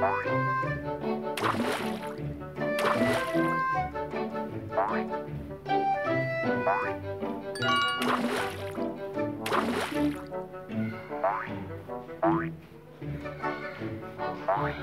Bye. Bye.